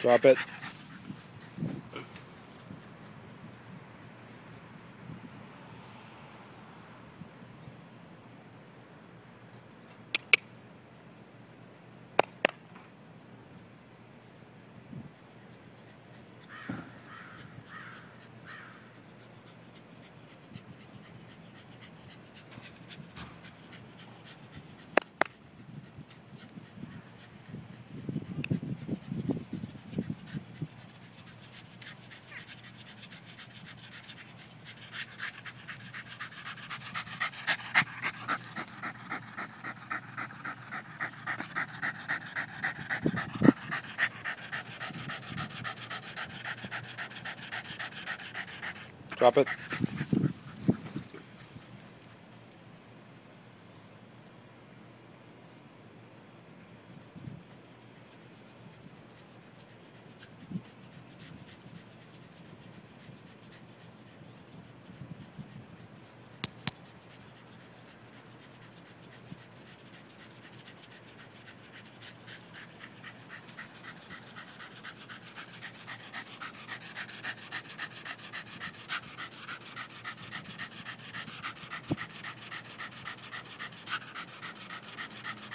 Drop it. Drop it.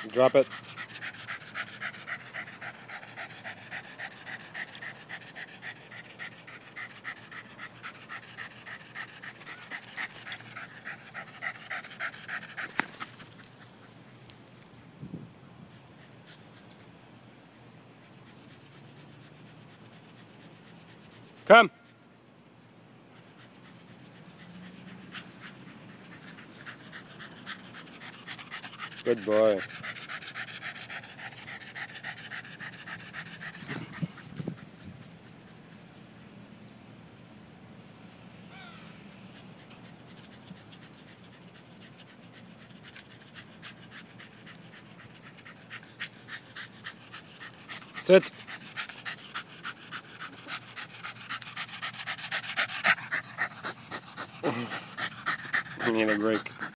Drop it. Come. Good boy. Sit. you need a break.